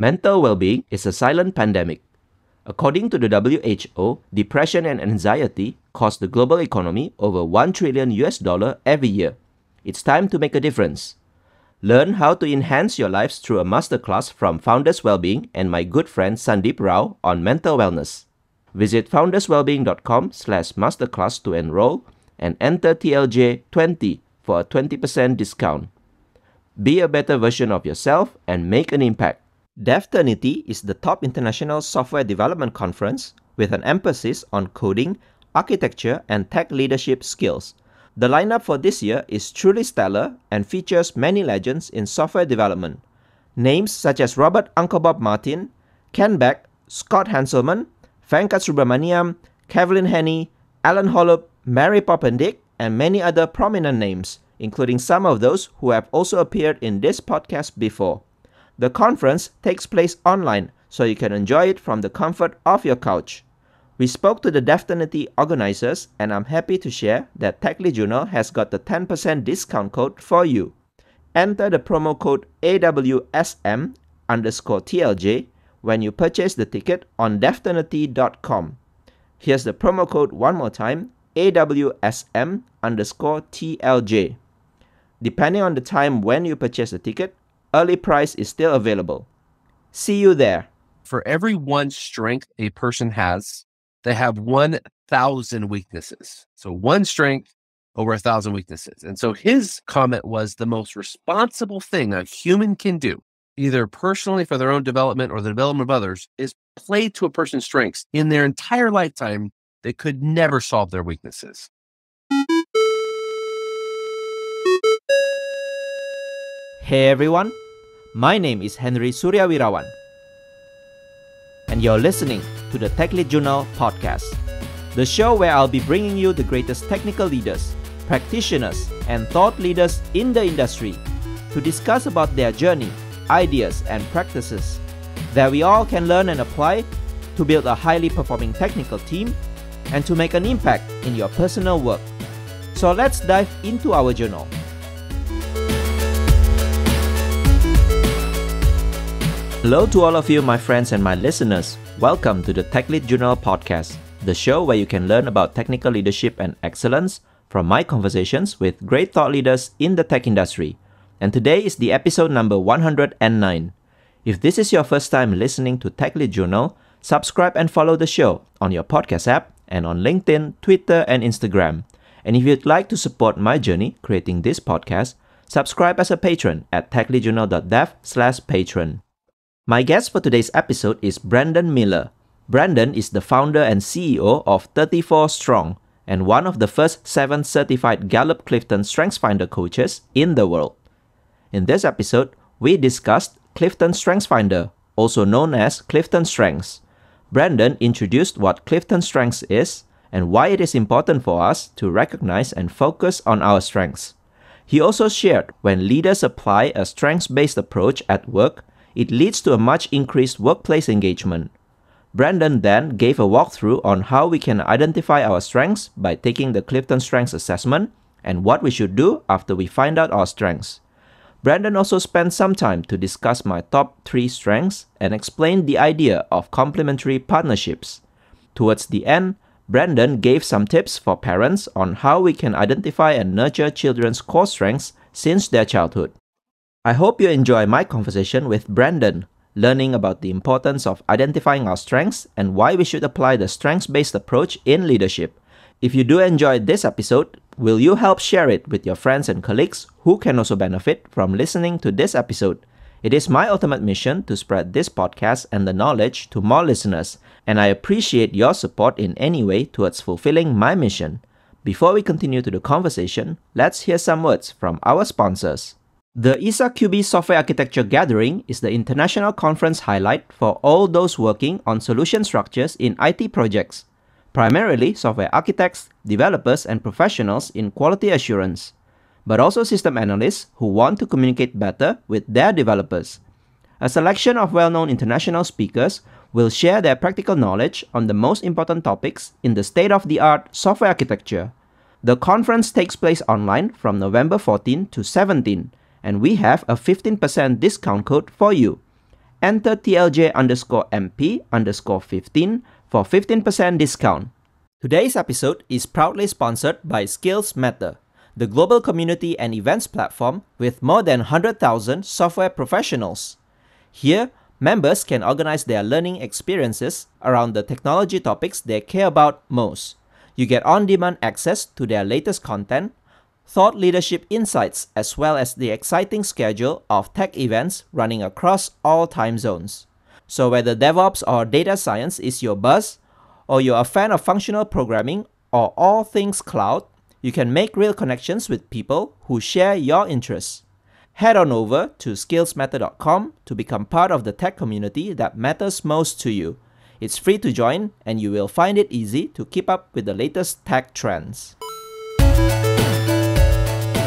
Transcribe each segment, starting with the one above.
Mental well-being is a silent pandemic. According to the WHO, depression and anxiety cost the global economy over 1 trillion US dollar every year. It's time to make a difference. Learn how to enhance your lives through a masterclass from Founders Wellbeing and my good friend Sandeep Rao on mental wellness. Visit founderswellbeing.com slash masterclass to enroll and enter TLJ20 for a 20% discount. Be a better version of yourself and make an impact. Devternity is the top international software development conference with an emphasis on coding, architecture, and tech leadership skills. The lineup for this year is truly stellar and features many legends in software development. Names such as Robert Uncle Bob Martin, Kent Beck, Scott Hanselman, Venkat Subramaniam, Kevlin Henney, Allen Holub, Mary Poppendieck, and many other prominent names, including some of those who have also appeared in this podcast before. The conference takes place online, so you can enjoy it from the comfort of your couch. We spoke to the Devternity organizers, and I'm happy to share that TechLead Journal has got the 10% discount code for you. Enter the promo code AWSM underscore TLJ when you purchase the ticket on devternity.com. Here's the promo code one more time AWSM underscore TLJ. Depending on the time when you purchase the ticket, Early price is still available. See you there. For every one strength a person has, they have 1,000 weaknesses. So one strength over a thousand weaknesses. And so his comment was the most responsible thing a human can do, either personally for their own development or the development of others, is play to a person's strengths. In their entire lifetime, they could never solve their weaknesses. Hey everyone, my name is Henry Suryawirawan, and you're listening to the TechLead Journal podcast, the show where I'll be bringing you the greatest technical leaders, practitioners, and thought leaders in the industry to discuss about their journey, ideas, and practices that we all can learn and apply to build a highly performing technical team and to make an impact in your personal work. So let's dive into our journal. Hello to all of you, my friends and my listeners. Welcome to the TechLead Journal podcast, the show where you can learn about technical leadership and excellence from my conversations with great thought leaders in the tech industry. And today is the episode number 109. If this is your first time listening to TechLead Journal, subscribe and follow the show on your podcast app and on LinkedIn, Twitter, and Instagram. And if you'd like to support my journey creating this podcast, subscribe as a patron at techleadjournal.dev slash patron. My guest for today's episode is Brandon Miller. Brandon is the founder and CEO of 34 Strong and one of the first seven certified Gallup Clifton StrengthsFinder coaches in the world. In this episode, we discussed Clifton StrengthsFinder, also known as Clifton Strengths. Brandon introduced what Clifton Strengths is and why it is important for us to recognize and focus on our strengths. He also shared when leaders apply a strengths based approach at work, it leads to a much increased workplace engagement. Brandon then gave a walkthrough on how we can identify our strengths by taking the Clifton Strengths Assessment and what we should do after we find out our strengths. Brandon also spent some time to discuss my top three strengths and explained the idea of complementary partnerships. Towards the end, Brandon gave some tips for parents on how we can identify and nurture children's core strengths since their childhood. I hope you enjoy my conversation with Brandon, learning about the importance of identifying our strengths and why we should apply the strengths based approach in leadership. If you do enjoy this episode, will you help share it with your friends and colleagues who can also benefit from listening to this episode? It is my ultimate mission to spread this podcast and the knowledge to more listeners, and I appreciate your support in any way towards fulfilling my mission. Before we continue to the conversation, let's hear some words from our sponsors. The iSAQB Software Architecture Gathering is the international conference highlight for all those working on solution structures in IT projects, primarily software architects, developers, and professionals in quality assurance, but also system analysts who want to communicate better with their developers. A selection of well known international speakers will share their practical knowledge on the most important topics in the state of the art software architecture. The conference takes place online from November 14 to 17 and we have a 15% discount code for you. enter TLJ underscore MP underscore 15 for 15% discount. Today's episode is proudly sponsored by Skills Matter, the global community and events platform with more than 100,000 software professionals. Here, members can organize their learning experiences around the technology topics they care about most. You get on demand access to their latest content, thought leadership insights, as well as the exciting schedule of tech events running across all time zones. So, whether DevOps or data science is your buzz, or you're a fan of functional programming or all things cloud, you can make real connections with people who share your interests. Head on over to skillsmatter.com to become part of the tech community that matters most to you. It's free to join, and you will find it easy to keep up with the latest tech trends.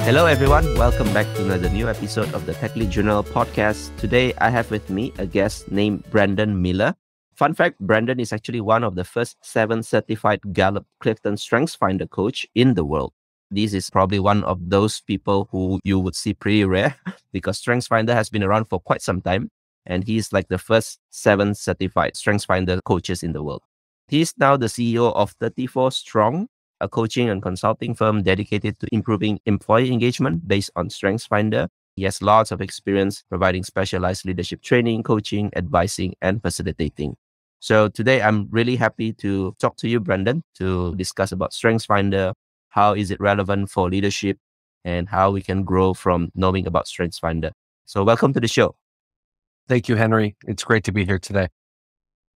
Hello, everyone. Welcome back to another new episode of the Tech Lead Journal podcast. Today, I have with me a guest named Brandon Miller. Fun fact Brandon is actually one of the first seven certified Gallup Clifton Strengths Finder coach in the world. This is probably one of those people who you would see pretty rare because Strengths Finder has been around for quite some time and he's like the first seven certified Strengths Finder coaches in the world. He's now the CEO of 34 Strong, a coaching and consulting firm dedicated to improving employee engagement based on StrengthsFinder. He has lots of experience providing specialized leadership training, coaching, advising, and facilitating. So today I'm really happy to talk to you, Brandon, to discuss about StrengthsFinder, how is it relevant for leadership, and how we can grow from knowing about StrengthsFinder. So welcome to the show. Thank you, Henry. It's great to be here today.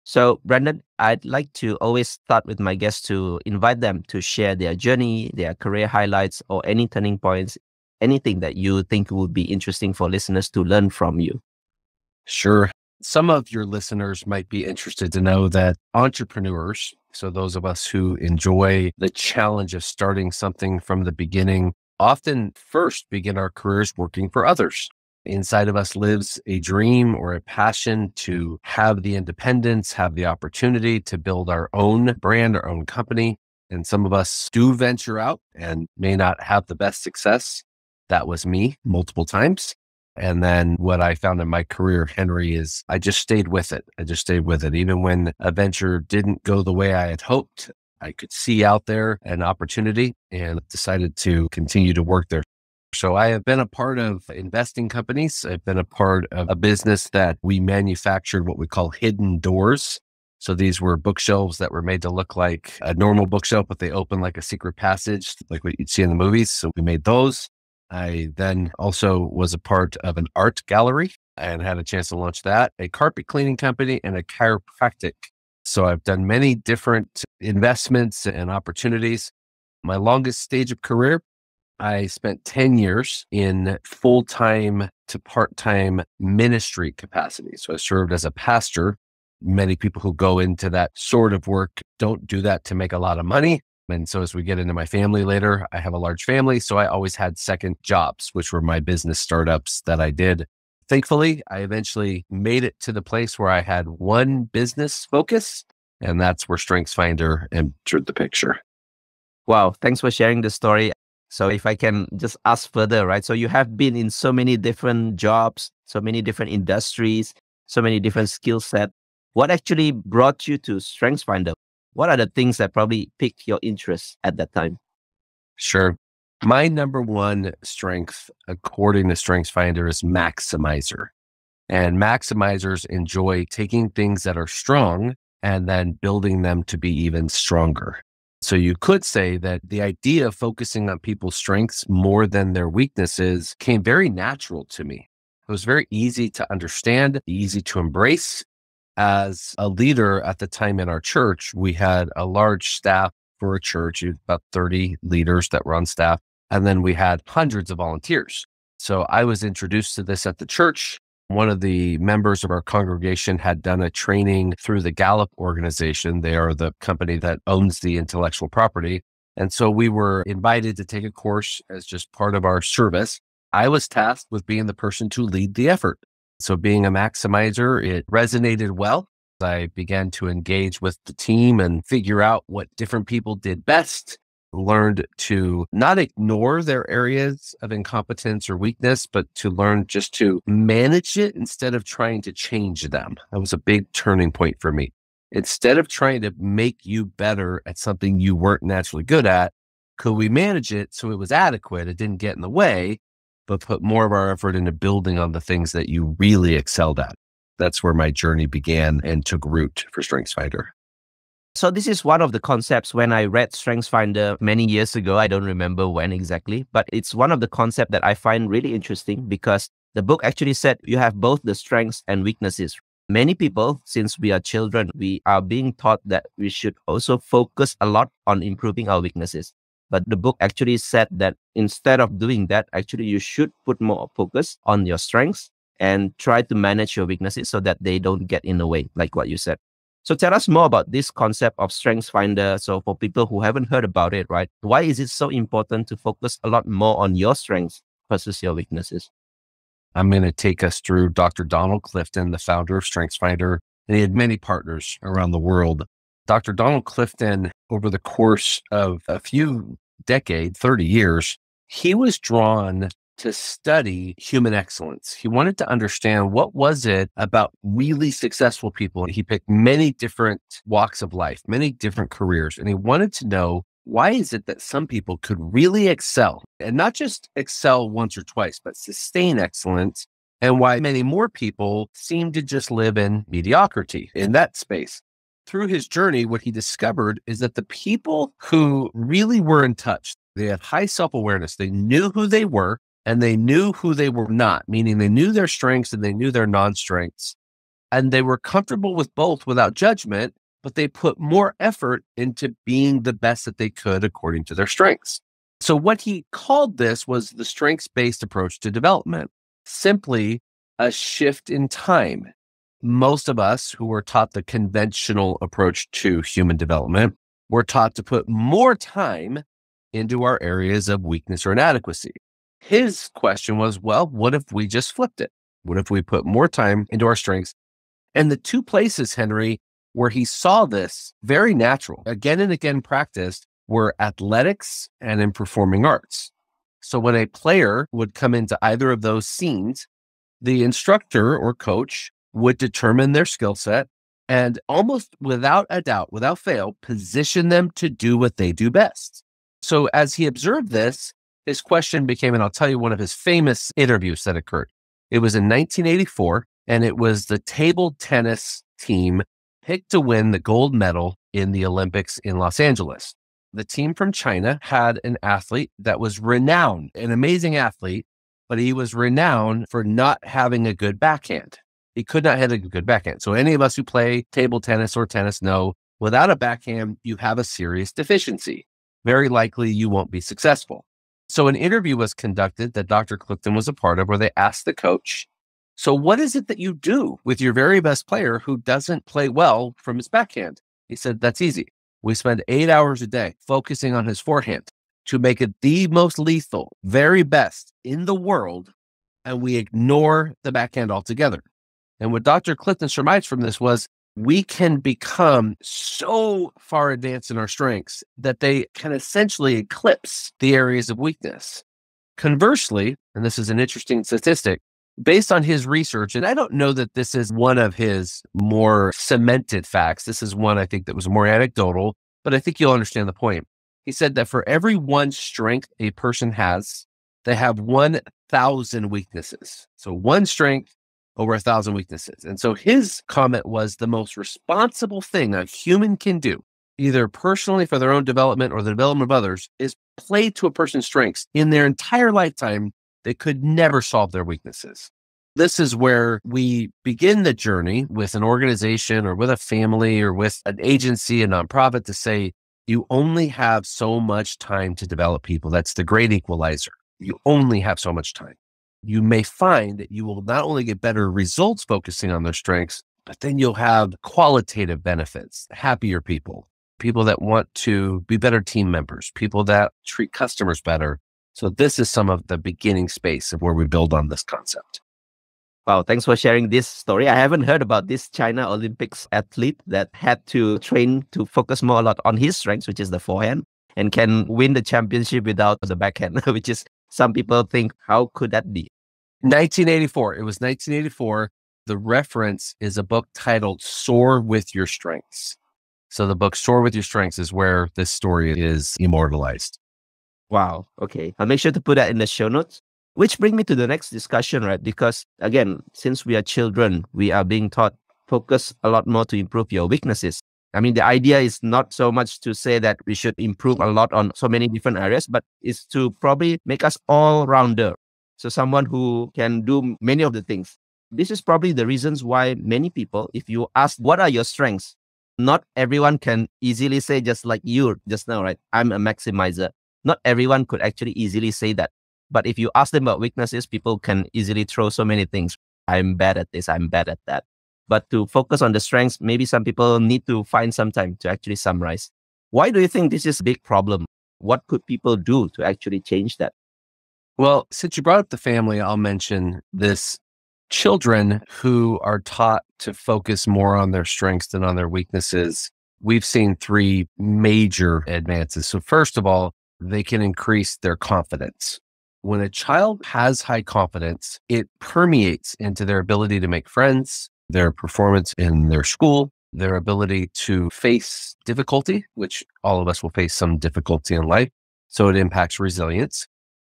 So, Brandon, I'd like to always start with my guests to invite them to share their journey, their career highlights, or any turning points, anything that you think would be interesting for listeners to learn from you. Sure. Some of your listeners might be interested to know that entrepreneurs, so those of us who enjoy the challenge of starting something from the beginning, often first begin our careers working for others. Inside of us lives a dream or a passion to have the independence, have the opportunity to build our own brand, our own company. And some of us do venture out and may not have the best success. That was me multiple times. And then what I found in my career, Henry, is I just stayed with it. I just stayed with it. Even when a venture didn't go the way I had hoped, I could see out there an opportunity and decided to continue to work there. So I have been a part of investing companies. I've been a part of a business that we manufactured what we call hidden doors. So these were bookshelves that were made to look like a normal bookshelf, but they open like a secret passage, like what you'd see in the movies. So we made those. I then also was a part of an art gallery and had a chance to launch that, a carpet cleaning company, and a chiropractic. So I've done many different investments and opportunities. My longest stage of career I spent 10 years in full time to part time ministry capacity. So I served as a pastor. Many people who go into that sort of work don't do that to make a lot of money. And so as we get into my family later, I have a large family. So I always had second jobs, which were my business startups that I did. Thankfully, I eventually made it to the place where I had one business focus, and that's where StrengthsFinder entered the picture. Wow. Thanks for sharing the story. So if I can just ask further, right? So you have been in so many different jobs, so many different industries, so many different skill set. What actually brought you to StrengthsFinder? What are the things that probably piqued your interest at that time? Sure. My number one strength, according to StrengthsFinder, is maximizer. And maximizers enjoy taking things that are strong and then building them to be even stronger. So you could say that the idea of focusing on people's strengths more than their weaknesses came very natural to me. It was very easy to understand, easy to embrace. As a leader at the time in our church, we had a large staff for a church, about 30 leaders that were on staff. And then we had hundreds of volunteers. So I was introduced to this at the church. One of the members of our congregation had done a training through the Gallup organization. They are the company that owns the intellectual property. And so we were invited to take a course as just part of our service. I was tasked with being the person to lead the effort. So being a maximizer, it resonated well. I began to engage with the team and figure out what different people did best, learned to not ignore their areas of incompetence or weakness, but to learn just to manage it instead of trying to change them. That was a big turning point for me. Instead of trying to make you better at something you weren't naturally good at, could we manage it so it was adequate? It didn't get in the way, but put more of our effort into building on the things that you really excelled at. That's where my journey began and took root for StrengthsFinder. So this is one of the concepts when I read StrengthsFinder many years ago. I don't remember when exactly, but it's one of the concepts that I find really interesting because the book actually said you have both the strengths and weaknesses. Many people, since we are children, we are being taught that we should also focus a lot on improving our weaknesses. But the book actually said that instead of doing that, actually you should put more focus on your strengths and try to manage your weaknesses so that they don't get in the way, like what you said. So tell us more about this concept of Strengths Finder. So for people who haven't heard about it, right? Why is it so important to focus a lot more on your strengths versus your weaknesses? I'm going to take us through Dr. Donald Clifton, the founder of Strengths Finder, and he had many partners around the world. Dr. Donald Clifton, over the course of a few decades, 30 years, he was drawn to study human excellence. He wanted to understand what was it about really successful people. He picked many different walks of life, many different careers, and he wanted to know why is it that some people could really excel and not just excel once or twice, but sustain excellence and why many more people seem to just live in mediocrity in that space. Through his journey, what he discovered is that the people who really were in touch, they had high self awareness, they knew who they were, and they knew who they were not, meaning they knew their strengths and they knew their non strengths. And they were comfortable with both without judgment, but they put more effort into being the best that they could according to their strengths. So, what he called this was the strengths based approach to development, simply a shift in time. Most of us who were taught the conventional approach to human development were taught to put more time into our areas of weakness or inadequacy. His question was, well, what if we just flipped it? What if we put more time into our strengths? And the two places, Henry, where he saw this very natural, again and again practiced, were athletics and in performing arts. So when a player would come into either of those scenes, the instructor or coach would determine their skill set and almost without a doubt, without fail, position them to do what they do best. So as he observed this, his question became, and I'll tell you one of his famous interviews that occurred. It was in 1984, and it was the table tennis team picked to win the gold medal in the Olympics in Los Angeles. The team from China had an athlete that was renowned, an amazing athlete, but he was renowned for not having a good backhand. He could not hit a good backhand. So, any of us who play table tennis or tennis know without a backhand, you have a serious deficiency. Very likely you won't be successful. So an interview was conducted that Dr. Clifton was a part of where they asked the coach, So what is it that you do with your very best player who doesn't play well from his backhand? He said, That's easy. We spend eight hours a day focusing on his forehand to make it the most lethal, very best in the world. And we ignore the backhand altogether. And what Dr. Clifton surmised from this was we can become so far advanced in our strengths that they can essentially eclipse the areas of weakness. Conversely, and this is an interesting statistic, based on his research, and I don't know that this is one of his more cemented facts. This is one I think that was more anecdotal, but I think you'll understand the point. He said that for every one strength a person has, they have 1,000 weaknesses. So one strength over a thousand weaknesses. And so his comment was the most responsible thing a human can do, either personally for their own development or the development of others, is play to a person's strengths. In their entire lifetime, they could never solve their weaknesses. This is where we begin the journey with an organization or with a family or with an agency, a nonprofit to say, you only have so much time to develop people. That's the great equalizer. You only have so much time you may find that you will not only get better results focusing on their strengths, but then you'll have qualitative benefits, happier people, people that want to be better team members, people that treat customers better. So this is some of the beginning space of where we build on this concept. Wow, thanks for sharing this story. I haven't heard about this China Olympics athlete that had to train to focus more a lot on his strengths, which is the forehand. and can win the championship without the backhand, which is some people think, how could that be? 1984. It was 1984. The reference is a book titled Soar with Your Strengths. So the book Soar with Your Strengths is where this story is immortalized. Wow. Okay. I'll make sure to put that in the show notes. Which bring me to the next discussion, right? Because again, since we are children, we are being taught focus a lot more to improve your weaknesses. I mean, the idea is not so much to say that we should improve a lot on so many different areas, but it's to probably make us all rounder. So someone who can do many of the things. This is probably the reasons why many people, if you ask what are your strengths, not everyone can easily say just like you just now, right? I'm a maximizer. Not everyone could actually easily say that. But if you ask them about weaknesses, people can easily throw so many things. I'm bad at this, I'm bad at that. But to focus on the strengths, maybe some people need to find some time to actually summarize. Why do you think this is a big problem? What could people do to actually change that? Well, since you brought up the family, I'll mention this children who are taught to focus more on their strengths than on their weaknesses. We've seen three major advances. So, first of all, they can increase their confidence. When a child has high confidence, it permeates into their ability to make friends, their performance in their school, their ability to face difficulty, which all of us will face some difficulty in life. So it impacts resilience.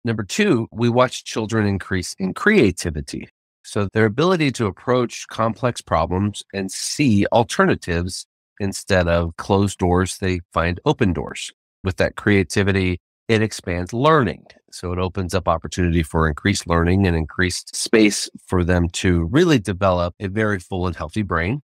Number two, we watch children increase in creativity. So their ability to approach complex problems and see alternatives instead of closed doors, they find open doors. With that creativity, it expands learning. So it opens up opportunity for increased learning and increased space for them to really develop a very full and healthy brain.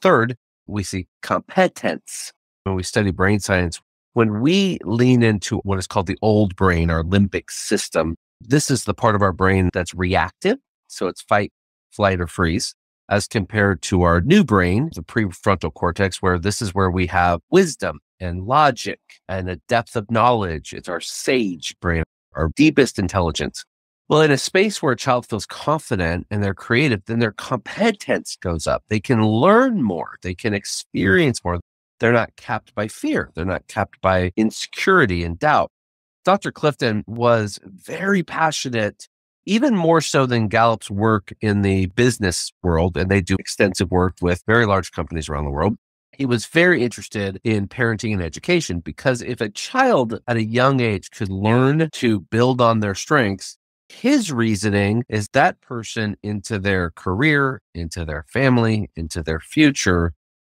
Third, we see competence. When we study brain science, when we lean into what is called the old brain, our limbic system, this is the part of our brain that's reactive. So it's fight, flight, or freeze, as compared to our new brain, the prefrontal cortex, where this is where we have wisdom and logic and a depth of knowledge. It's our sage brain, our deepest intelligence. Well, in a space where a child feels confident and they're creative, then their competence goes up. They can learn more. They can experience more. They're not capped by fear. They're not capped by insecurity and doubt. Dr. Clifton was very passionate, even more so than Gallup's work in the business world. And they do extensive work with very large companies around the world he was very interested in parenting and education because if a child at a young age could learn to build on their strengths, his reasoning is that person into their career, into their family, into their future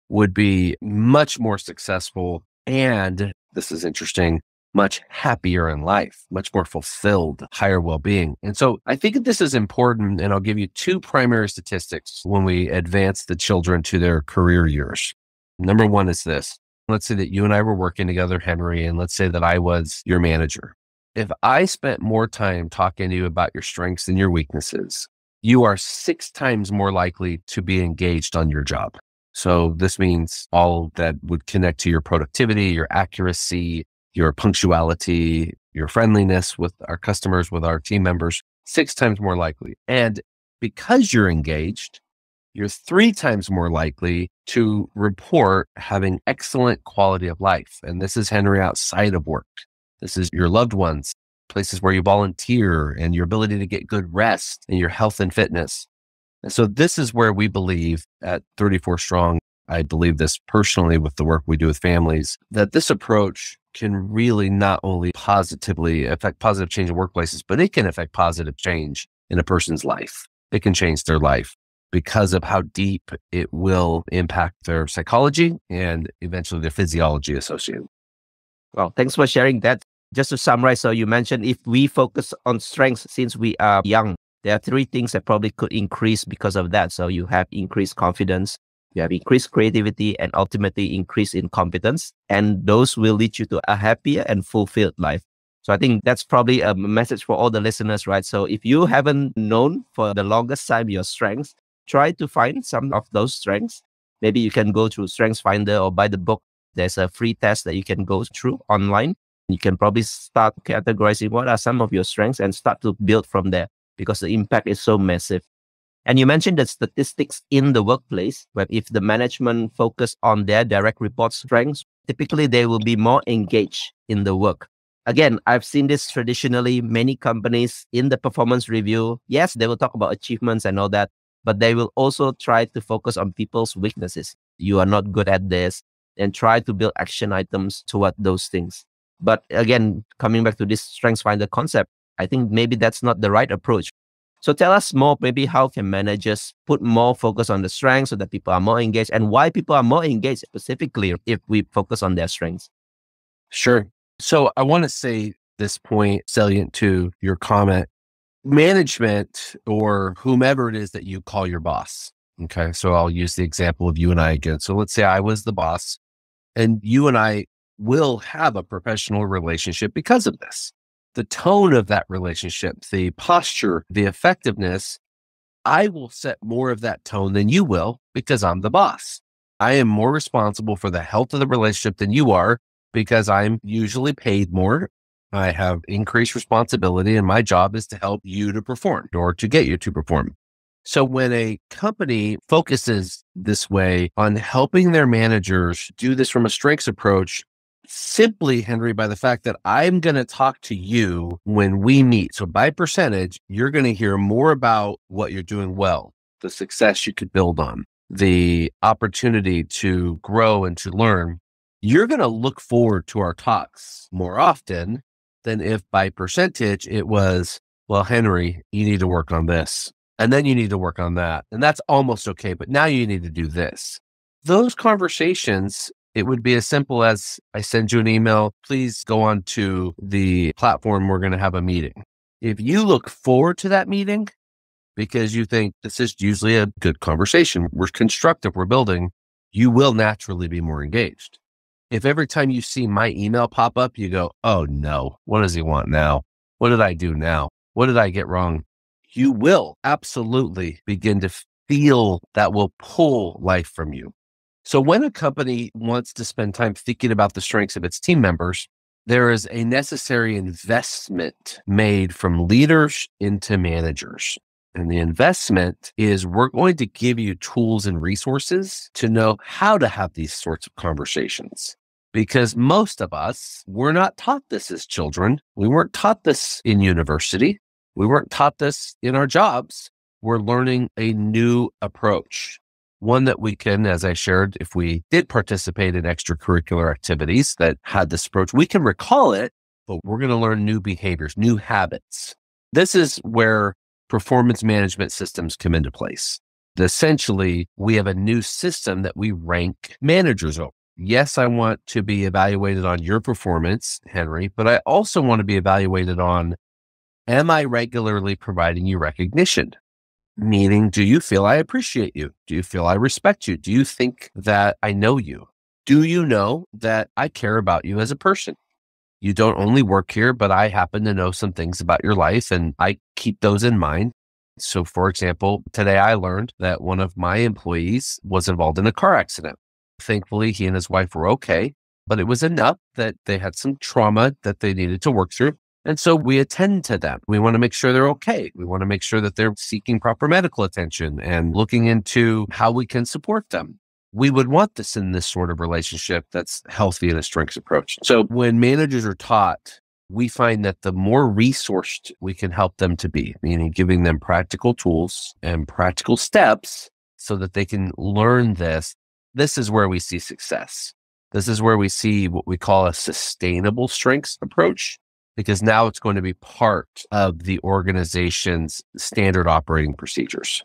would be much more successful. And this is interesting, much happier in life, much more fulfilled, higher well being. And so I think this is important. And I'll give you two primary statistics when we advance the children to their career years. Number one is this. Let's say that you and I were working together, Henry, and let's say that I was your manager. If I spent more time talking to you about your strengths and your weaknesses, you are six times more likely to be engaged on your job. So this means all that would connect to your productivity, your accuracy, your punctuality, your friendliness with our customers, with our team members, six times more likely. And because you're engaged, you're three times more likely to report having excellent quality of life. And this is Henry outside of work. This is your loved ones, places where you volunteer and your ability to get good rest and your health and fitness. And so this is where we believe at 34 Strong, I believe this personally with the work we do with families, that this approach can really not only positively affect positive change in workplaces, but it can affect positive change in a person's life. It can change their life because of how deep it will impact their psychology and eventually their physiology associated. Well, thanks for sharing that. Just to summarize, so you mentioned if we focus on strengths since we are young, there are three things that probably could increase because of that. So you have increased confidence, you have increased creativity, and ultimately increase in competence. And those will lead you to a happier and fulfilled life. So I think that's probably a message for all the listeners, right? So if you haven't known for the longest time your strengths, try to find some of those strengths. Maybe you can go through Strengths Finder or buy the book. There's a free test that you can go through online. You can probably start categorizing what are some of your strengths and start to build from there because the impact is so massive. And you mentioned the statistics in the workplace, where if the management focus on their direct report strengths, typically they will be more engaged in the work. Again, I've seen this traditionally. Many companies in the performance review, yes, they will talk about achievements and all that, but they will also try to focus on people's weaknesses. You are not good at this, and try to build action items toward those things. But again, coming back to this strengths finder concept, I think maybe that's not the right approach. So tell us more, maybe how can managers put more focus on the strengths so that people are more engaged and why people are more engaged specifically if we focus on their strengths? Sure. So I want to say this point salient to your comment. Management or whomever it is that you call your boss. Okay. So I'll use the example of you and I again. So let's say I was the boss and you and I will have a professional relationship because of this. The tone of that relationship, the posture, the effectiveness, I will set more of that tone than you will because I'm the boss. I am more responsible for the health of the relationship than you are because I'm usually paid more. I have increased responsibility and my job is to help you to perform or to get you to perform. So when a company focuses this way on helping their managers do this from a strengths approach, simply, Henry, by the fact that I'm going to talk to you when we meet. So by percentage, you're going to hear more about what you're doing well, the success you could build on, the opportunity to grow and to learn you're going to look forward to our talks more often than if by percentage it was, well, Henry, you need to work on this. And then you need to work on that. And that's almost okay. But now you need to do this. Those conversations, it would be as simple as I send you an email. Please go on to the platform. We're going to have a meeting. If you look forward to that meeting because you think this is usually a good conversation, we're constructive, we're building, you will naturally be more engaged if every time you see my email pop up, you go, oh no, what does he want now? What did I do now? What did I get wrong? You will absolutely begin to feel that will pull life from you. So when a company wants to spend time thinking about the strengths of its team members, there is a necessary investment made from leaders into managers. And the investment is we're going to give you tools and resources to know how to have these sorts of conversations because most of us were not taught this as children. We weren't taught this in university. We weren't taught this in our jobs. We're learning a new approach, one that we can, as I shared, if we did participate in extracurricular activities that had this approach, we can recall it, but we're going to learn new behaviors, new habits. This is where performance management systems come into place. Essentially, we have a new system that we rank managers over yes, I want to be evaluated on your performance, Henry, but I also want to be evaluated on am I regularly providing you recognition? Meaning, do you feel I appreciate you? Do you feel I respect you? Do you think that I know you? Do you know that I care about you as a person? You don't only work here, but I happen to know some things about your life and I keep those in mind. So, for example, today I learned that one of my employees was involved in a car accident. Thankfully, he and his wife were okay, but it was enough that they had some trauma that they needed to work through. And so we attend to them. We want to make sure they're okay. We want to make sure that they're seeking proper medical attention and looking into how we can support them. We would want this in this sort of relationship that's healthy in a strengths approach. So when managers are taught, we find that the more resourced we can help them to be, meaning giving them practical tools and practical steps so that they can learn this, this is where we see success. This is where we see what we call a sustainable strengths approach, because now it's going to be part of the organization's standard operating procedures.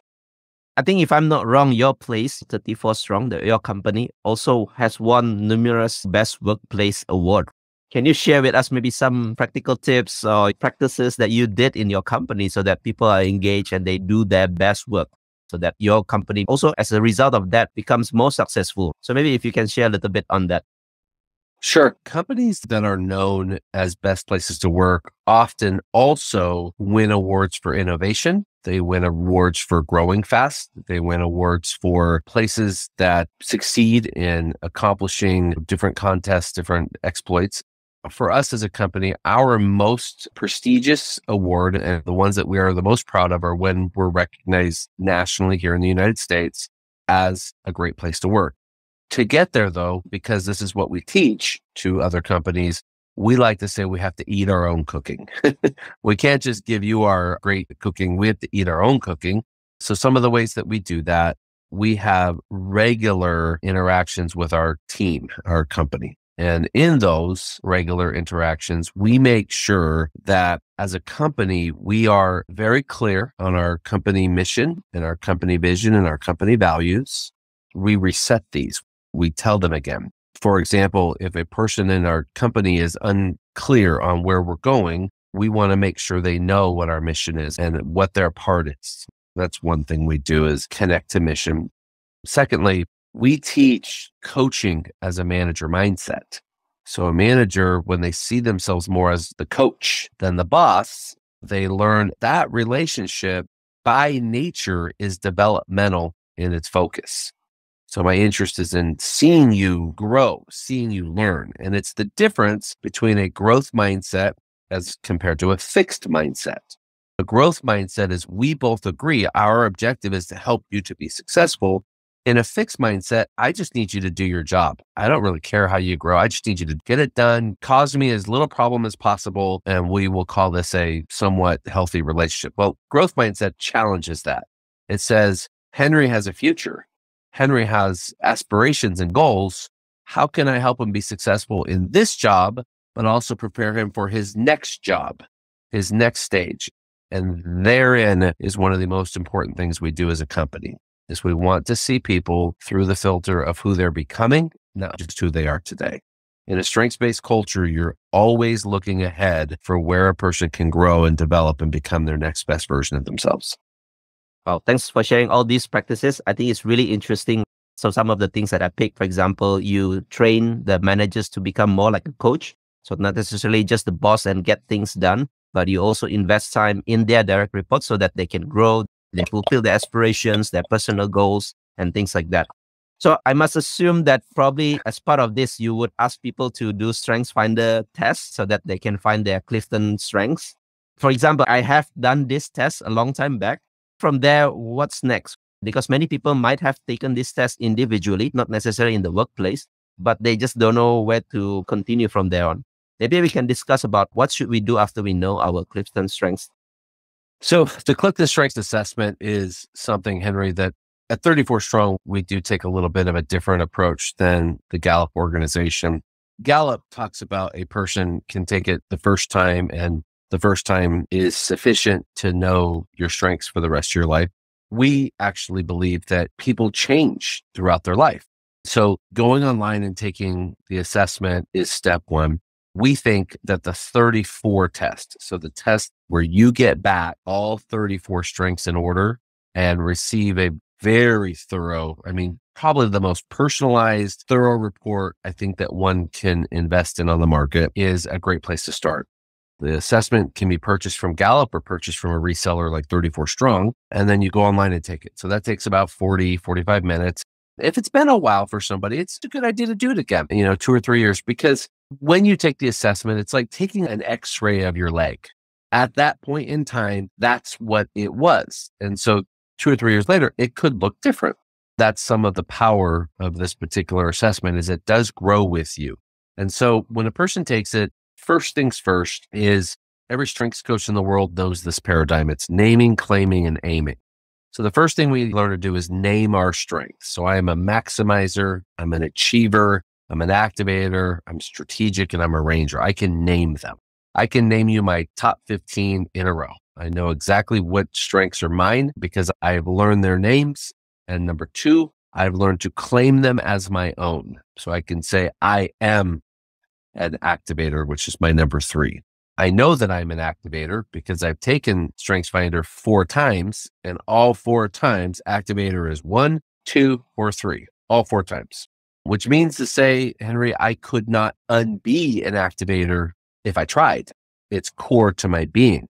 I think if I'm not wrong, your place, 34 Strong, the, your company, also has won numerous Best Workplace Award. Can you share with us maybe some practical tips or practices that you did in your company so that people are engaged and they do their best work? So that your company also, as a result of that, becomes more successful. So maybe if you can share a little bit on that. Sure. Companies that are known as best places to work often also win awards for innovation. They win awards for growing fast. They win awards for places that succeed in accomplishing different contests, different exploits for us as a company, our most prestigious award and the ones that we are the most proud of are when we're recognized nationally here in the United States as a great place to work. To get there, though, because this is what we teach to other companies, we like to say we have to eat our own cooking. we can't just give you our great cooking. We have to eat our own cooking. So some of the ways that we do that, we have regular interactions with our team, our company. And in those regular interactions, we make sure that as a company, we are very clear on our company mission and our company vision and our company values. We reset these. We tell them again. For example, if a person in our company is unclear on where we're going, we want to make sure they know what our mission is and what their part is. That's one thing we do is connect to mission. Secondly, we teach coaching as a manager mindset. So a manager, when they see themselves more as the coach than the boss, they learn that relationship by nature is developmental in its focus. So my interest is in seeing you grow, seeing you learn. And it's the difference between a growth mindset as compared to a fixed mindset. A growth mindset is we both agree our objective is to help you to be successful in a fixed mindset, I just need you to do your job. I don't really care how you grow. I just need you to get it done, cause me as little problem as possible, and we will call this a somewhat healthy relationship. Well, growth mindset challenges that. It says, Henry has a future. Henry has aspirations and goals. How can I help him be successful in this job, but also prepare him for his next job, his next stage? And therein is one of the most important things we do as a company is we want to see people through the filter of who they're becoming, not just who they are today. In a strengths based culture, you're always looking ahead for where a person can grow and develop and become their next best version of themselves. Well, thanks for sharing all these practices. I think it's really interesting. So, some of the things that I picked, for example, you train the managers to become more like a coach. So, not necessarily just the boss and get things done, but you also invest time in their direct reports so that they can grow, they fulfill their aspirations, their personal goals, and things like that. So I must assume that probably as part of this, you would ask people to do strengths finder tests so that they can find their Clifton strengths. For example, I have done this test a long time back. From there, what's next? Because many people might have taken this test individually, not necessarily in the workplace, but they just don't know where to continue from there on. Maybe we can discuss about what should we do after we know our Clifton strengths. So to click the Strengths Assessment is something, Henry, that at 34 Strong, we do take a little bit of a different approach than the Gallup organization. Gallup talks about a person can take it the first time and the first time is sufficient to know your strengths for the rest of your life. We actually believe that people change throughout their life. So going online and taking the assessment is step one we think that the 34 test, so the test where you get back all 34 strengths in order and receive a very thorough, I mean, probably the most personalized, thorough report I think that one can invest in on the market is a great place to start. The assessment can be purchased from Gallup or purchased from a reseller like 34 Strong, and then you go online and take it. So that takes about 40, 45 minutes. If it's been a while for somebody, it's a good idea to do it again, you know, two or three years, because when you take the assessment, it's like taking an x ray of your leg. At that point in time, that's what it was. And so two or three years later, it could look different. That's some of the power of this particular assessment is it does grow with you. And so when a person takes it, first things first is every strengths coach in the world knows this paradigm. It's naming, claiming, and aiming. So the first thing we learn to do is name our strengths. So I am a maximizer. I'm an achiever. I'm an activator, I'm strategic, and I'm an arranger. I can name them. I can name you my top 15 in a row. I know exactly what strengths are mine because I've learned their names. And number two, I've learned to claim them as my own. So I can say, I am an activator, which is my number three. I know that I'm an activator because I've taken StrengthsFinder four times, and all four times, activator is one, two, or three, all four times which means to say, Henry, I could not unbe an activator if I tried. It's core to my being.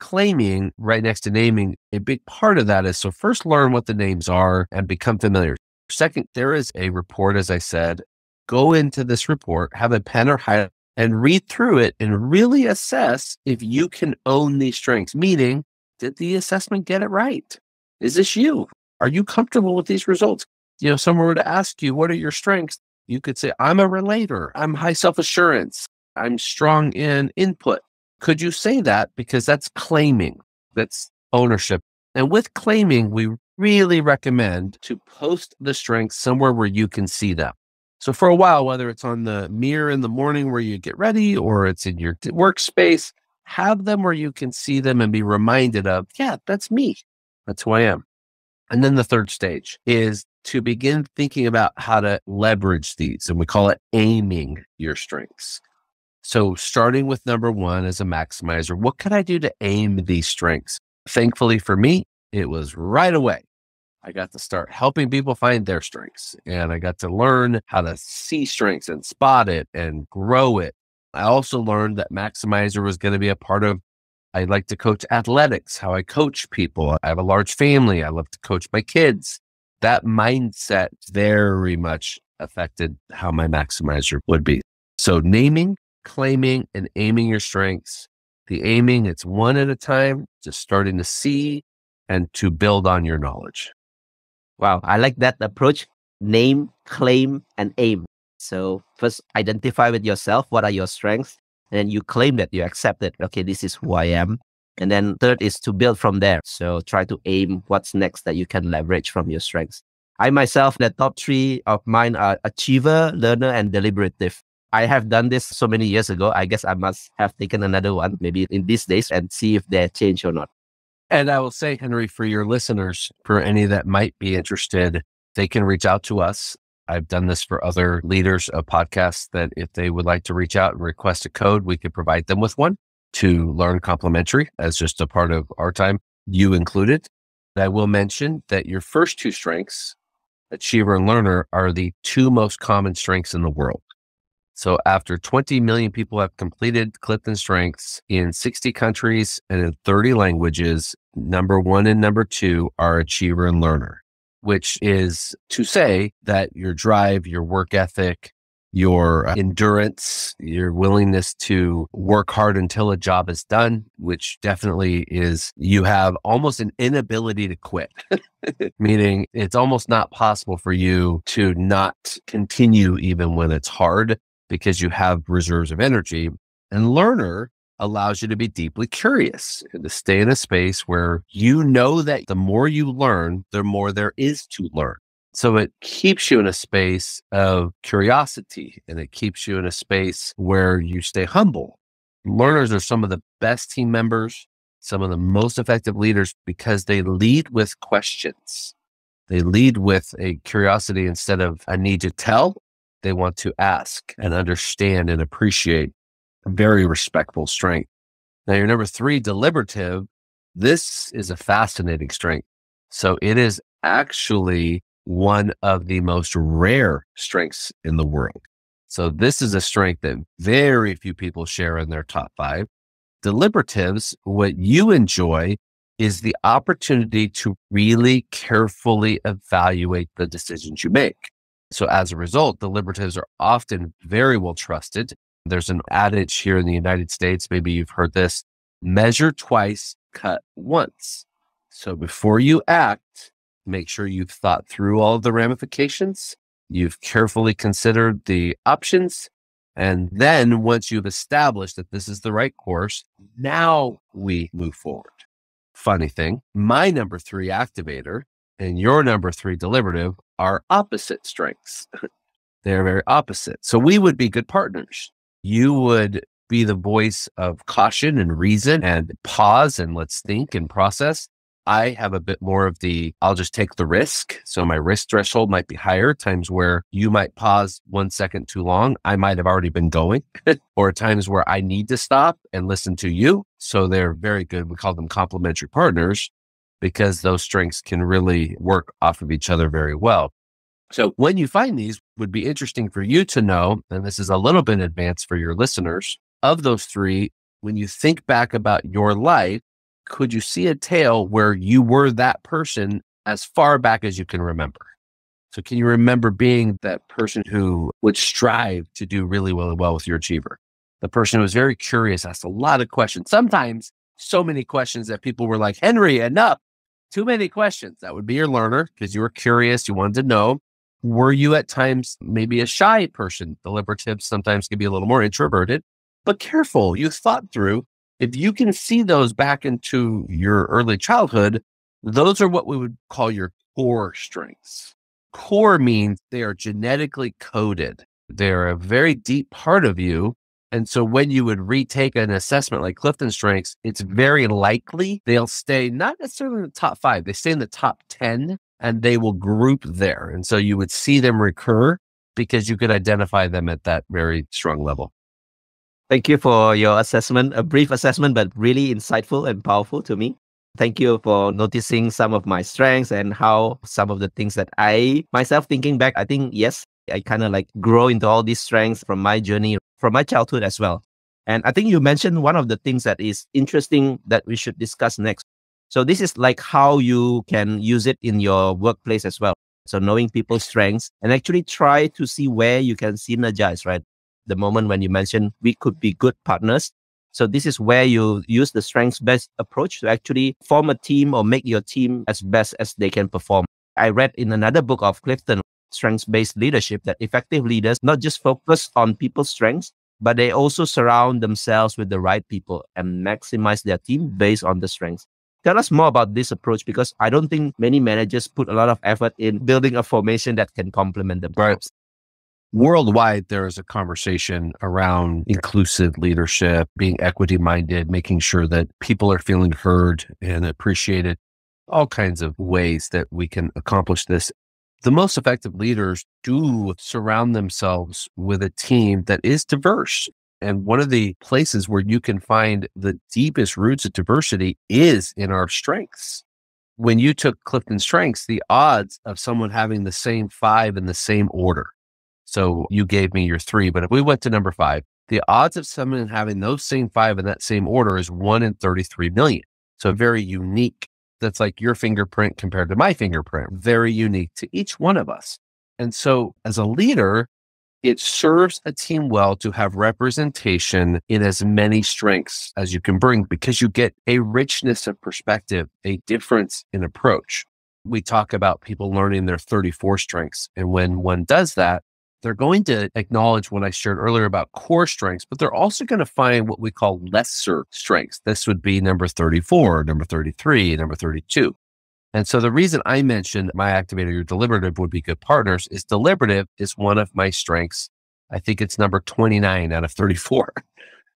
Claiming right next to naming, a big part of that is so first learn what the names are and become familiar. Second, there is a report, as I said. Go into this report, have a pen or highlight, and read through it and really assess if you can own these strengths. Meaning, did the assessment get it right? Is this you? Are you comfortable with these results? you know, someone were to ask you, what are your strengths? You could say, I'm a relator. I'm high self assurance. I'm strong in input. Could you say that? Because that's claiming, that's ownership. And with claiming, we really recommend to post the strengths somewhere where you can see them. So for a while, whether it's on the mirror in the morning where you get ready or it's in your workspace, have them where you can see them and be reminded of, yeah, that's me. That's who I am. And then the third stage is to begin thinking about how to leverage these. And we call it aiming your strengths. So starting with number one as a maximizer, what can I do to aim these strengths? Thankfully for me, it was right away. I got to start helping people find their strengths and I got to learn how to see strengths and spot it and grow it. I also learned that Maximizer was going to be a part of, I like to coach athletics, how I coach people. I have a large family. I love to coach my kids. That mindset very much affected how my Maximizer would be. So naming, claiming, and aiming your strengths. The aiming, it's one at a time, just starting to see and to build on your knowledge. Wow, I like that approach. Name, claim, and aim. So first identify with yourself what are your strengths, and then you claim that you accept it. Okay, this is who I am. And then third is to build from there. So try to aim what's next that you can leverage from your strengths. I myself, the top three of mine are achiever, learner, and deliberative. I have done this so many years ago. I guess I must have taken another one, maybe in these days, and see if they change or not. And I will say, Henry, for your listeners, for any that might be interested, they can reach out to us. I've done this for other leaders of podcasts that if they would like to reach out and request a code, we could provide them with one to learn complimentary as just a part of our time, you included. I will mention that your first two strengths, achiever and learner, are the two most common strengths in the world. So after 20 million people have completed Clifton Strengths in 60 countries and in 30 languages, number one and number two are achiever and learner, which is to say that your drive, your work ethic, your uh, endurance, your willingness to work hard until a job is done, which definitely is you have almost an inability to quit, meaning it's almost not possible for you to not continue even when it's hard because you have reserves of energy. And learner allows you to be deeply curious and to stay in a space where you know that the more you learn, the more there is to learn. So it keeps you in a space of curiosity and it keeps you in a space where you stay humble. Learners are some of the best team members, some of the most effective leaders because they lead with questions. They lead with a curiosity instead of a need to tell they want to ask and understand and appreciate very respectful strength. Now, your number three, deliberative. This is a fascinating strength. So it is actually one of the most rare strengths in the world. So this is a strength that very few people share in their top five. Deliberatives, what you enjoy is the opportunity to really carefully evaluate the decisions you make. So as a result, deliberatives are often very well trusted. There's an adage here in the United States, maybe you've heard this measure twice, cut once. So before you act, make sure you've thought through all of the ramifications. You've carefully considered the options. And then once you've established that this is the right course, now we move forward. Funny thing, my number three activator and your number three deliberative are opposite strengths. They're very opposite. So we would be good partners. You would be the voice of caution and reason and pause and let's think and process. I have a bit more of the I'll just take the risk. So my risk threshold might be higher, times where you might pause one second too long. I might have already been going, or times where I need to stop and listen to you. So they're very good. We call them complementary partners because those strengths can really work off of each other very well. So when you find these would be interesting for you to know, and this is a little bit advanced for your listeners of those three, when you think back about your life, could you see a tale where you were that person as far back as you can remember? So can you remember being that person who would strive to do really, really well with your achiever? The person who was very curious, asked a lot of questions, sometimes so many questions that people were like, Henry, enough too many questions. That would be your learner because you were curious, you wanted to know. Were you at times maybe a shy person? Deliberatives sometimes can be a little more introverted. but careful. You thought through. If you can see those back into your early childhood, those are what we would call your core strengths. Core means they are genetically coded. They're a very deep part of you. And so when you would retake an assessment like Clifton Strengths, it's very likely they'll stay not necessarily in the top five, they stay in the top 10 and they will group there. And so you would see them recur because you could identify them at that very strong level. Thank you for your assessment, a brief assessment, but really insightful and powerful to me. Thank you for noticing some of my strengths and how some of the things that I myself thinking back, I think, yes, I kind of like grow into all these strengths from my journey, from my childhood as well. And I think you mentioned one of the things that is interesting that we should discuss next. So this is like how you can use it in your workplace as well. So knowing people's strengths and actually try to see where you can synergize, right? The moment when you mentioned we could be good partners. So this is where you use the strengths based approach to actually form a team or make your team as best as they can perform. I read in another book of Clifton, Strengths Based Leadership, that effective leaders not just focus on people's strengths, but they also surround themselves with the right people and maximize their team based on the strengths. Tell us more about this approach because I don't think many managers put a lot of effort in building a formation that can complement them. Right. Worldwide, there is a conversation around inclusive leadership, being equity minded, making sure that people are feeling heard and appreciated, all kinds of ways that we can accomplish this. The most effective leaders do surround themselves with a team that is diverse and one of the places where you can find the deepest roots of diversity is in our strengths. When you took Clifton Strengths, the odds of someone having the same five in the same order. So you gave me your three, but if we went to number five, the odds of someone having those same five in that same order is one in 33 million. So very unique. That's like your fingerprint compared to my fingerprint, very unique to each one of us. And so as a leader, it serves a team well to have representation in as many strengths as you can bring because you get a richness of perspective, a difference in approach. We talk about people learning their 34 strengths. And when one does that, they're going to acknowledge what I shared earlier about core strengths, but they're also going to find what we call lesser strengths. This would be number 34, number 33, number 32. And so the reason I mentioned my activator, your deliberative would be good partners is deliberative is one of my strengths. I think it's number 29 out of 34.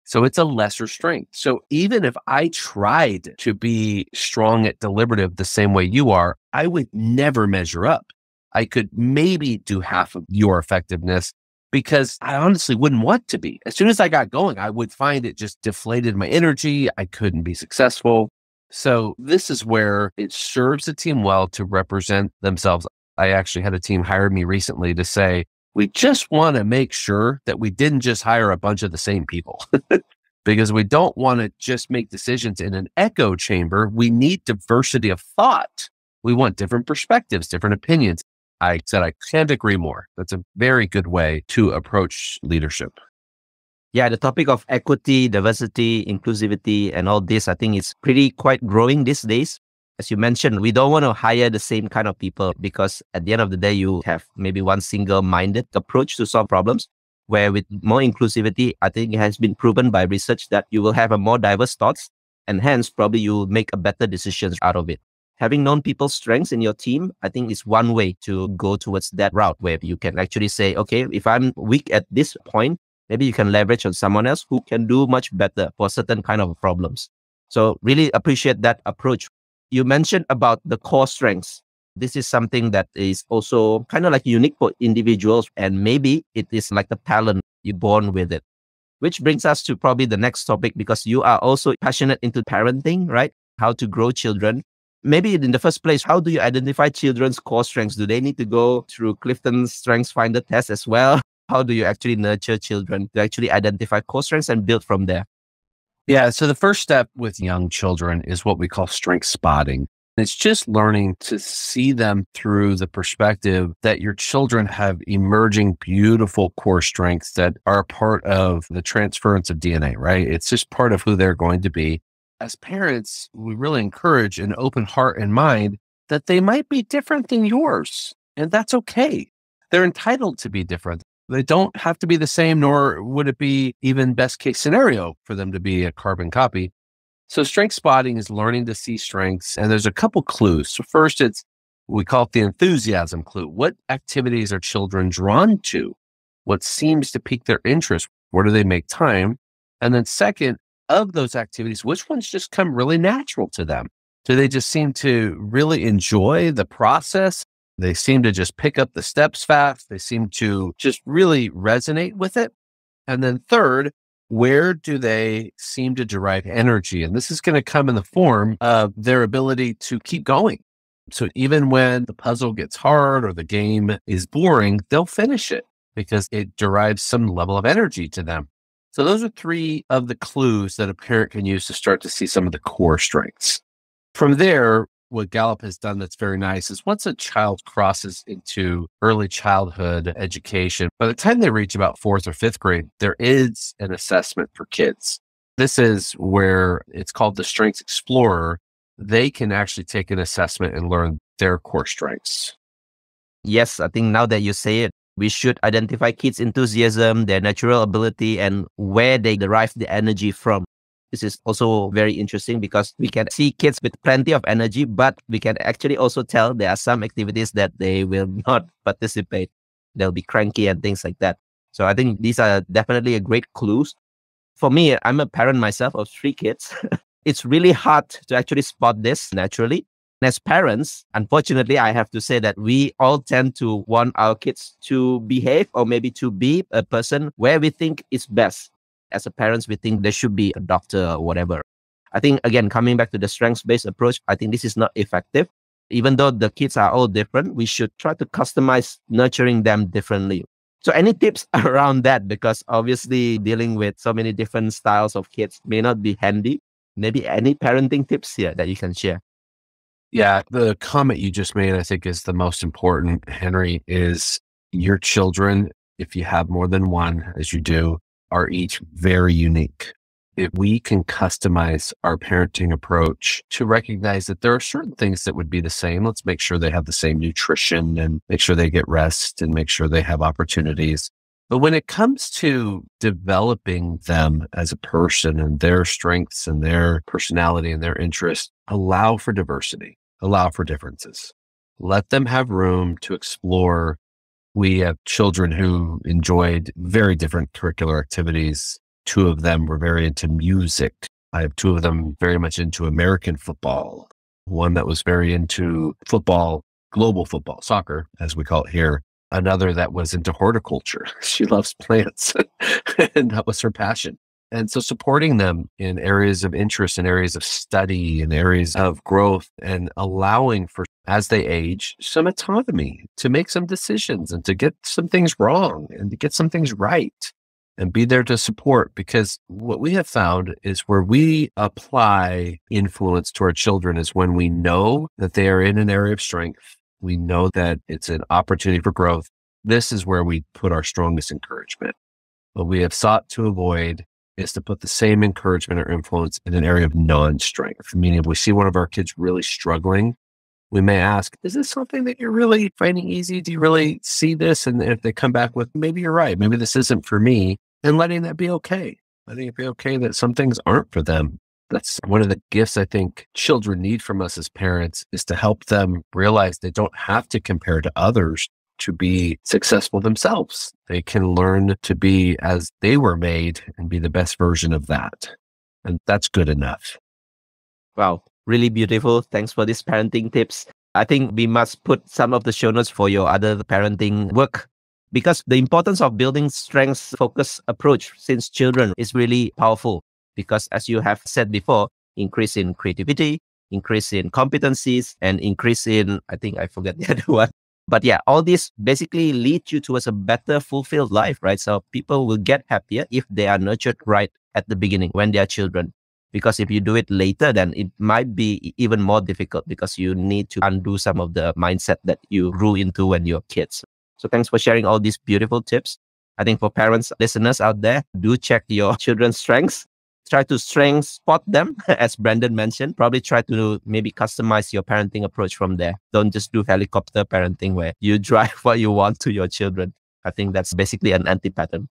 So it's a lesser strength. So even if I tried to be strong at deliberative the same way you are, I would never measure up. I could maybe do half of your effectiveness because I honestly wouldn't want to be. As soon as I got going, I would find it just deflated my energy. I couldn't be successful. So this is where it serves the team well to represent themselves. I actually had a team hire me recently to say, we just want to make sure that we didn't just hire a bunch of the same people because we don't want to just make decisions in an echo chamber. We need diversity of thought. We want different perspectives, different opinions. I said, I can't agree more. That's a very good way to approach leadership. Yeah, the topic of equity, diversity, inclusivity, and all this, I think it's pretty quite growing these days. As you mentioned, we don't want to hire the same kind of people because at the end of the day, you have maybe one single minded approach to solve problems. Where with more inclusivity, I think it has been proven by research that you will have a more diverse thoughts and hence probably you'll make a better decisions out of it. Having known people's strengths in your team, I think is one way to go towards that route where you can actually say, okay, if I'm weak at this point, maybe you can leverage on someone else who can do much better for certain kind of problems. So really appreciate that approach. You mentioned about the core strengths. This is something that is also kind of like unique for individuals, and maybe it is like the talent you're born with it. Which brings us to probably the next topic because you are also passionate into parenting, right? How to grow children. Maybe in the first place, how do you identify children's core strengths? Do they need to go through Clifton's Strengths Finder test as well? how do you actually nurture children to actually identify core strengths and build from there? Yeah. So the first step with young children is what we call strength spotting. It's just learning to see them through the perspective that your children have emerging beautiful core strengths that are part of the transference of DNA, right? It's just part of who they're going to be. As parents, we really encourage an open heart and mind that they might be different than yours. And that's okay. They're entitled to be different. They don't have to be the same, nor would it be even best case scenario for them to be a carbon copy. So strength spotting is learning to see strengths. And there's a couple clues. So first it's, we call it the enthusiasm clue. What activities are children drawn to? What seems to pique their interest? Where do they make time? And then second, of those activities, which ones just come really natural to them? Do they just seem to really enjoy the process? They seem to just pick up the steps fast. They seem to just really resonate with it. And then third, where do they seem to derive energy? And this is going to come in the form of their ability to keep going. So even when the puzzle gets hard or the game is boring, they'll finish it because it derives some level of energy to them. So those are three of the clues that a parent can use to start to see some of the core strengths. From there, what Gallup has done that's very nice is once a child crosses into early childhood education, by the time they reach about fourth or fifth grade, there is an assessment for kids. This is where it's called the Strengths Explorer. They can actually take an assessment and learn their core strengths. Yes, I think now that you say it, we should identify kids' enthusiasm, their natural ability, and where they derive the energy from. This is also very interesting because we can see kids with plenty of energy, but we can actually also tell there are some activities that they will not participate. They'll be cranky and things like that. So I think these are definitely a great clues. For me, I'm a parent myself of three kids. it's really hard to actually spot this naturally. And as parents, unfortunately, I have to say that we all tend to want our kids to behave or maybe to be a person where we think is best as a parents, we think they should be a doctor or whatever. I think, again, coming back to the strengths based approach, I think this is not effective. Even though the kids are all different, we should try to customize nurturing them differently. So, any tips around that? Because obviously, dealing with so many different styles of kids may not be handy. Maybe any parenting tips here that you can share? Yeah, the comment you just made, I think, is the most important, Henry, is your children, if you have more than one, as you do, are each very unique. If we can customize our parenting approach to recognize that there are certain things that would be the same, let's make sure they have the same nutrition and make sure they get rest and make sure they have opportunities. But when it comes to developing them as a person and their strengths and their personality and their interests, allow for diversity, allow for differences. Let them have room to explore we have children who enjoyed very different curricular activities. Two of them were very into music. I have two of them very much into American football. One that was very into football, global football, soccer, as we call it here. Another that was into horticulture. She loves plants, and that was her passion. And so supporting them in areas of interest and areas of study and areas of growth and allowing for, as they age, some autonomy to make some decisions and to get some things wrong and to get some things right and be there to support. Because what we have found is where we apply influence to our children is when we know that they are in an area of strength. We know that it's an opportunity for growth. This is where we put our strongest encouragement. But we have sought to avoid is to put the same encouragement or influence in an area of non strength. Meaning, if we see one of our kids really struggling, we may ask, Is this something that you're really finding easy? Do you really see this? And if they come back with, Maybe you're right, maybe this isn't for me, and letting that be okay. Letting it be okay that some things aren't for them. That's one of the gifts I think children need from us as parents is to help them realize they don't have to compare to others to be successful themselves. They can learn to be as they were made and be the best version of that. And that's good enough. Wow, really beautiful. Thanks for these parenting tips. I think we must put some of the show notes for your other parenting work because the importance of building strengths focused approach since children is really powerful because as you have said before, increase in creativity, increase in competencies and increase in, I think I forget the other one, but yeah, all this basically lead you towards a better fulfilled life, right? So people will get happier if they are nurtured right at the beginning when they are children. Because if you do it later, then it might be even more difficult because you need to undo some of the mindset that you grew into when you're kids. So thanks for sharing all these beautiful tips. I think for parents, listeners out there, do check your children's strengths try to strength spot them, as Brandon mentioned. Probably try to maybe customize your parenting approach from there. Don't just do helicopter parenting where you drive what you want to your children. I think that's basically an anti pattern.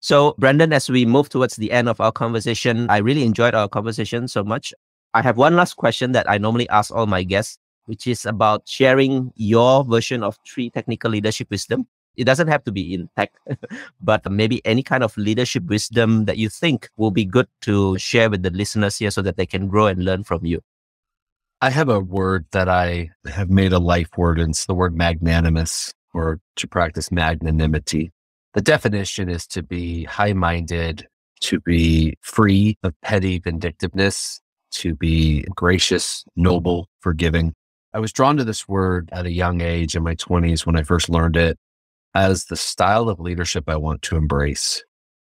So, Brandon, as we move towards the end of our conversation, I really enjoyed our conversation so much. I have one last question that I normally ask all my guests, which is about sharing your version of three technical leadership wisdom. It doesn't have to be in tech, but maybe any kind of leadership wisdom that you think will be good to share with the listeners here so that they can grow and learn from you. I have a word that I have made a life word, and it's the word magnanimous or to practice magnanimity. The definition is to be high minded, to be free of petty vindictiveness, to be gracious, noble, forgiving. I was drawn to this word at a young age in my 20s when I first learned it as the style of leadership I want to embrace.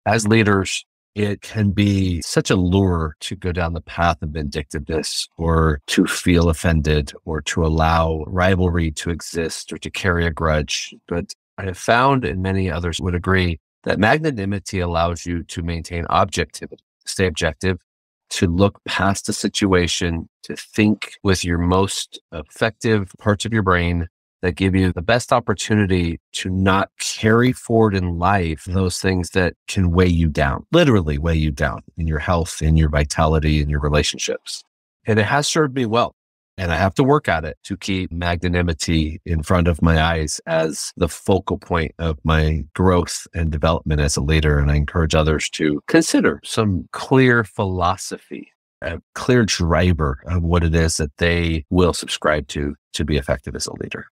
As leaders, it can be such a lure to go down the path of vindictiveness or to feel offended or to allow rivalry to exist or to carry a grudge. But I have found, and many others would agree, that magnanimity allows you to maintain objectivity, stay objective, to look past a situation, to think with your most effective parts of your brain that give you the best opportunity to not carry forward in life those things that can weigh you down, literally weigh you down in your health, in your vitality, in your relationships. And it has served me well. And I have to work at it to keep magnanimity in front of my eyes as the focal point of my growth and development as a leader. And I encourage others to consider some clear philosophy, a clear driver of what it is that they will subscribe to to be effective as a leader.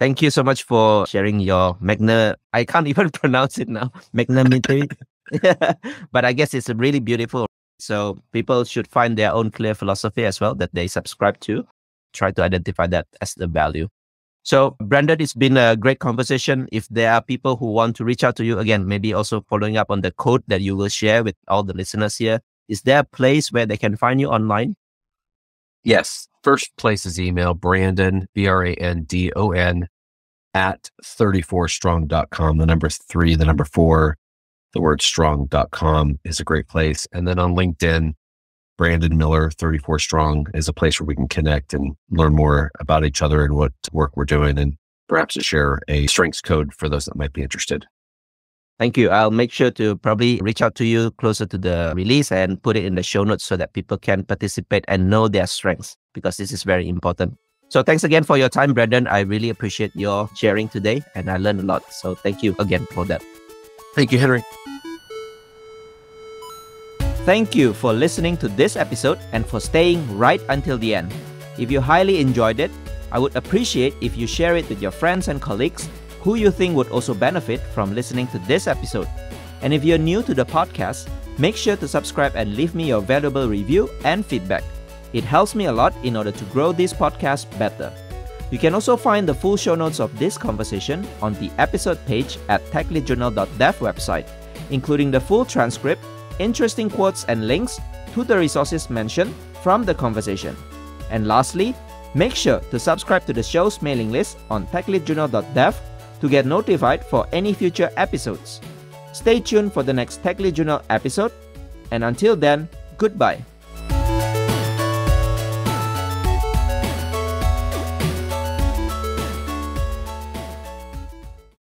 Thank you so much for sharing your magna. I can't even pronounce it now. Magnanimity. but I guess it's really beautiful so people should find their own clear philosophy as well that they subscribe to. Try to identify that as the value. So, Brandon, it's been a great conversation. If there are people who want to reach out to you again, maybe also following up on the code that you will share with all the listeners here, is there a place where they can find you online? Yes. First place is email Brandon, B R A N D O N, at 34strong.com. The number three, the number four, the word strong.com is a great place. And then on LinkedIn, Brandon Miller, 34 Strong, is a place where we can connect and learn more about each other and what work we're doing, and perhaps to share a strengths code for those that might be interested. Thank you. I'll make sure to probably reach out to you closer to the release and put it in the show notes so that people can participate and know their strengths because this is very important. So thanks again for your time, Brandon. I really appreciate your sharing today and I learned a lot. So thank you again for that. Thank you, Henry. Thank you for listening to this episode and for staying right until the end. If you highly enjoyed it, I would appreciate if you share it with your friends and colleagues who you think would also benefit from listening to this episode. And if you're new to the podcast, make sure to subscribe and leave me your valuable review and feedback. It helps me a lot in order to grow this podcast better. You can also find the full show notes of this conversation on the episode page at techleadjournal.dev website, including the full transcript, interesting quotes and links to the resources mentioned from the conversation. And lastly, make sure to subscribe to the show's mailing list on techleadjournal.dev to get notified for any future episodes. Stay tuned for the next Tech Lead Journal episode, and until then, goodbye.